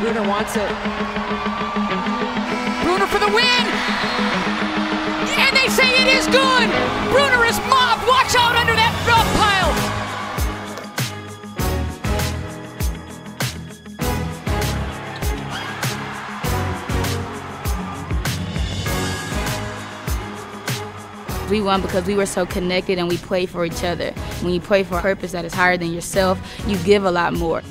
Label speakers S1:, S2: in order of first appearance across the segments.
S1: Brunner wants it. Brunner for the win! And they say it is good! Brunner is mobbed! Watch out under that rub pile!
S2: We won because we were so connected and we played for each other. When you play for a purpose that is higher than yourself, you give a lot more.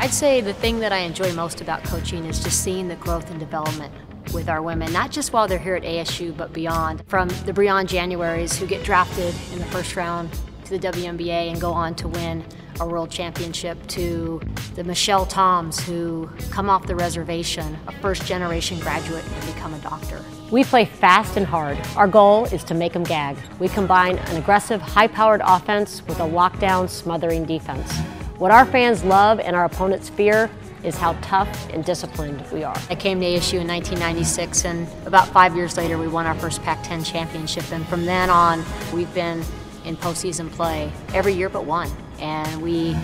S3: I'd say the thing that I enjoy most about coaching is just seeing the growth and development with our women, not just while they're here at ASU, but beyond. From the Briann Januaries who get drafted in the first round to the WNBA and go on to win a world championship, to the Michelle Toms who come off the reservation, a first generation graduate, and become a doctor.
S4: We play fast and hard. Our goal is to make them gag. We combine an aggressive, high powered offense with a lockdown, smothering defense. What our fans love and our opponents fear is how tough and disciplined we are.
S3: I came to ASU in 1996, and about five years later, we won our first Pac 10 championship. And from then on, we've been in postseason play every year but one. And we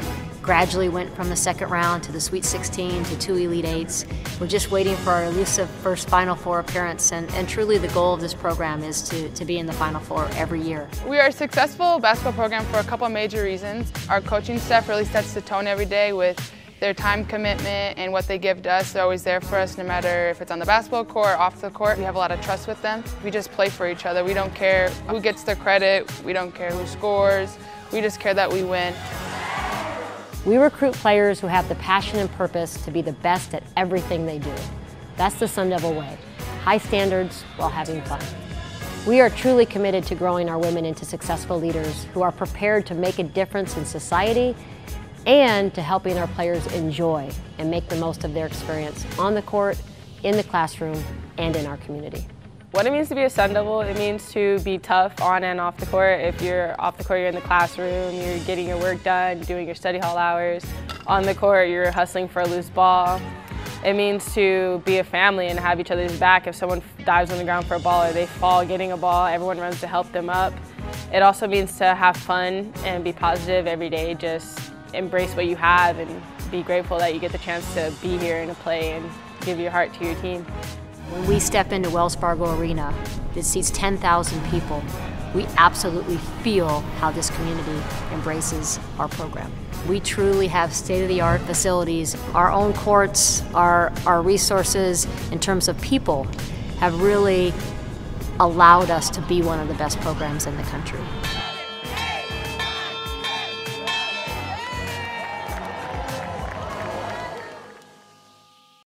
S3: gradually went from the second round to the Sweet 16 to two Elite Eights. We're just waiting for our elusive first Final Four appearance, and, and truly the goal of this program is to, to be in the Final Four every year.
S5: We are a successful basketball program for a couple major reasons. Our coaching staff really sets the tone every day with their time commitment and what they give to us. They're always there for us no matter if it's on the basketball court or off the court. We have a lot of trust with them. We just play for each other. We don't care who gets the credit. We don't care who scores. We just care that we win.
S4: We recruit players who have the passion and purpose to be the best at everything they do. That's the Sun Devil way. High standards while having fun. We are truly committed to growing our women into successful leaders who are prepared to make a difference in society and to helping our players enjoy and make the most of their experience on the court, in the classroom, and in our community.
S6: What it means to be a Sun Devil, it means to be tough on and off the court. If you're off the court, you're in the classroom, you're getting your work done, doing your study hall hours. On the court, you're hustling for a loose ball. It means to be a family and have each other's back. If someone dives on the ground for a ball or they fall getting a ball, everyone runs to help them up. It also means to have fun and be positive every day. Just embrace what you have and be grateful that you get the chance to be here and to play and give your heart to your team.
S3: When we step into Wells Fargo Arena that seats 10,000 people, we absolutely feel how this community embraces our program. We truly have state-of-the-art facilities. Our own courts, our, our resources in terms of people have really allowed us to be one of the best programs in the country.